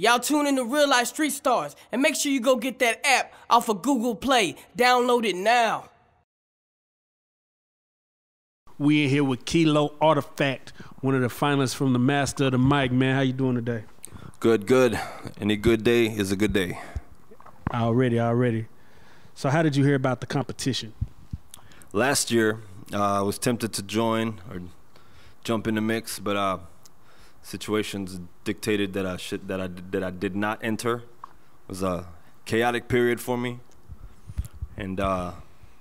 Y'all tune in to Reallyfe Street Starz and make sure you go get that app off of Google Play. Download it now. We in here with Kilo Artifact, one of the finalists from the Master of the Mic. Man, how you doing today? Good, good. Any good day is a good day. Already, already. So, how did you hear about the competition? Last year, uh, I was tempted to join or jump in the mix, but uh, situations dictated that I should that I that I did not enter. It was a chaotic period for me, and uh,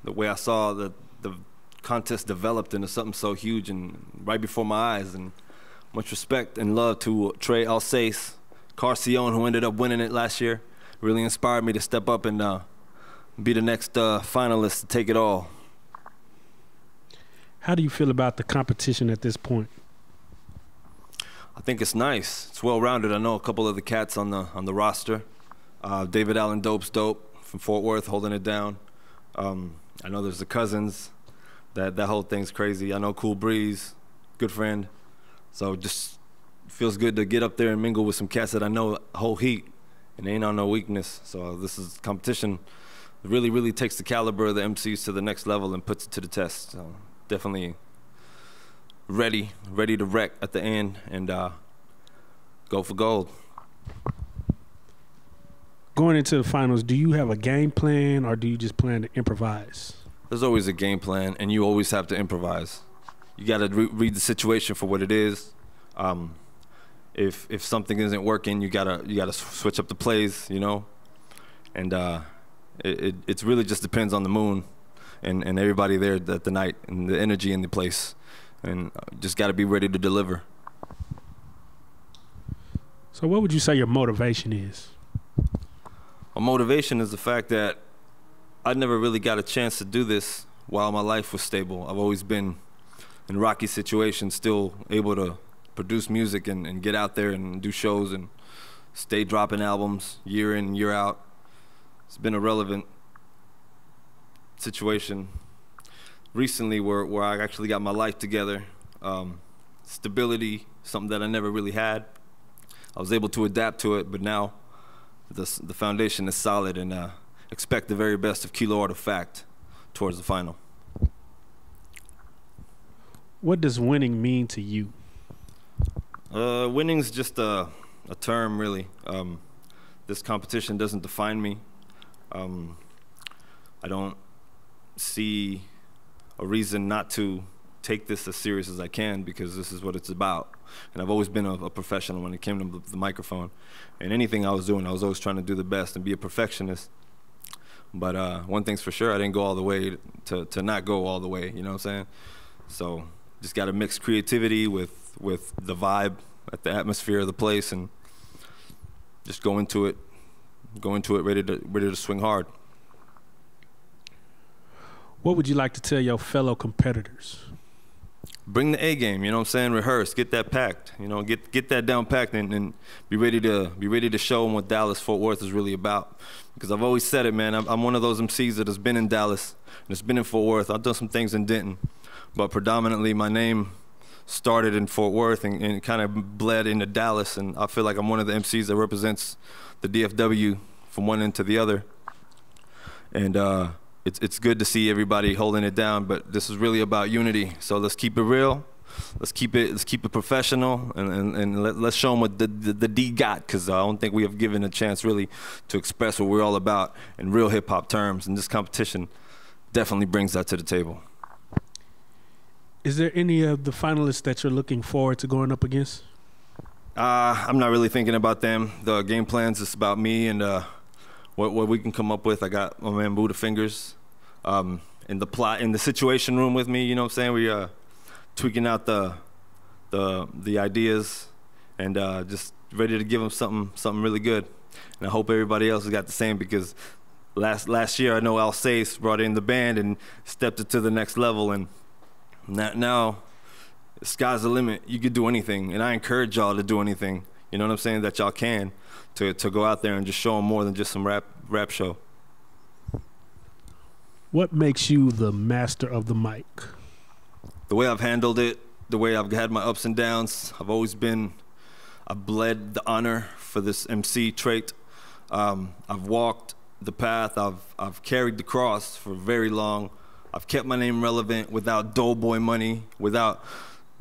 the way I saw the the contest developed into something so huge and right before my eyes, and much respect and love to Trey Alsace, Carcion, who ended up winning it last year, really inspired me to step up and uh, be the next uh, finalist to take it all. How do you feel about the competition at this point? I think it's nice. It's well rounded. I know a couple of the cats on the on the roster. Uh, David Allen Dope's dope from Fort Worth, holding it down. Um, I know there's the cousins. That that whole thing's crazy. I know Cool Breeze, good friend. So just feels good to get up there and mingle with some cats that I know whole heat and ain't on no weakness. So this is competition. It Really, really takes the caliber of the MCs to the next level and puts it to the test. So definitely ready, ready to wreck at the end and uh, go for gold. Going into the finals, do you have a game plan or do you just plan to improvise? There's always a game plan, and you always have to improvise. You got to re- read the situation for what it is. Um, if if something isn't working, you gotta you gotta switch up the plays, you know. And uh, it, it it really just depends on the moon, and and everybody there at the night and the energy in the place and just got to be ready to deliver. So, what would you say your motivation is? My motivation is the fact that I never really got a chance to do this while my life was stable. I've always been in rocky situations, still able to produce music and, and get out there and do shows and stay dropping albums year in, year out. It's been a relevant situation recently where, where I actually got my life together. Um, stability, something that I never really had. I was able to adapt to it, but now the, the foundation is solid and uh, expect the very best of Kilo Artifact towards the final. What does winning mean to you? Uh, winning's just a, a term, really. Um, this competition doesn't define me. Um, I don't see a reason not to take this as serious as I can because this is what it's about. And I've always been a, a professional when it came to the, microphone. And anything I was doing, I was always trying to do the best and be a perfectionist. But uh, one thing's for sure, I didn't go all the way to, to not go all the way, you know what I'm saying? So just got to mix creativity with, with the vibe, at the atmosphere of the place, and just go into it, go into it ready to, ready to swing hard. What would you like to tell your fellow competitors? Bring the A game, you know what I'm saying? Rehearse, get that packed, you know, get get that down packed and, and be ready to be ready to show them what Dallas Fort Worth is really about. Because I've always said it, man. I'm, I'm one of those MCs that has been in Dallas and has been in Fort Worth. I've done some things in Denton, but predominantly my name started in Fort Worth and, and kind of bled into Dallas. And I feel like I'm one of the MCs that represents the DFW from one end to the other. And uh, it's it's good to see everybody holding it down, but this is really about unity. So let's keep it real. Let's keep it let's keep it professional and, and, and let, us show them what the, the, the D got because I don't think we have given a chance really to express what we're all about in real hip hop terms. And this competition definitely brings that to the table. Is there any of the finalists that you're looking forward to going up against? Uh, I'm not really thinking about them. The game plans is about me and uh, what, what we can come up with. I got my man Buddha Fingers um, in the plot in the situation room with me. You know what I'm saying? We uh, tweaking out the the the ideas and uh, just ready to give them something something really good. And I hope everybody else has got the same because last last year I know Alsace brought in the band and stepped it to the next level and now, now sky's the limit. You could do anything, and I encourage y'all to do anything. You know what I'm saying? That y'all can to to go out there and just show them more than just some rap rap show. What makes you the master of the mic? The way I've handled it, the way I've had my ups and downs. I've always been I've bled the honor for this MC trait. Um, I've walked the path. I've I've carried the cross for very long. I've kept my name relevant without doughboy money, without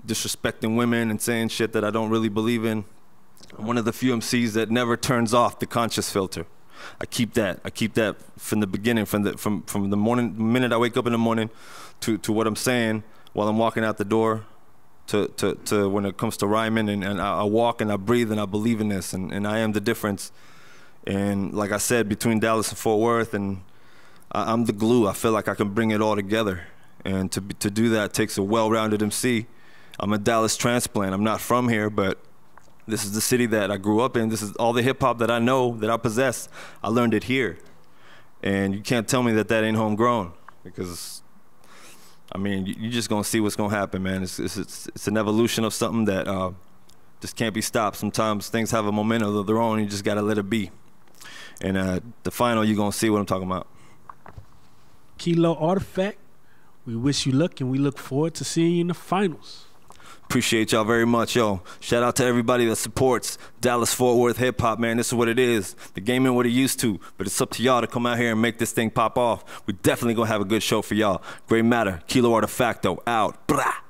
disrespecting women and saying shit that I don't really believe in. I'm one of the few MCs that never turns off the conscious filter. I keep that. I keep that from the beginning, from the from from the morning minute I wake up in the morning, to to what I'm saying while I'm walking out the door, to to to when it comes to rhyming, and, and I, I walk and I breathe and I believe in this, and, and I am the difference. And like I said, between Dallas and Fort Worth, and I, I'm the glue. I feel like I can bring it all together, and to to do that takes a well-rounded MC. I'm a Dallas transplant. I'm not from here, but this is the city that I grew up in. This is all the hip hop that I know, that I possess. I learned it here. And you can't tell me that that ain't homegrown because, I mean, you're just going to see what's going to happen, man. It's, it's, it's, it's, an evolution of something that uh, just can't be stopped. Sometimes things have a momentum of their own. You just got to let it be. And uh, the final, you're going to see what I'm talking about. Kilo Artifact, we wish you luck and we look forward to seeing you in the finals. Appreciate y'all very much, yo. Shout out to everybody that supports Dallas Fort Worth hip hop, man. This is what it is. The game ain't what it used to, but it's up to y'all to come out here and make this thing pop off. We definitely gonna have a good show for y'all. Great matter. Kilo Artefacto out. Blah.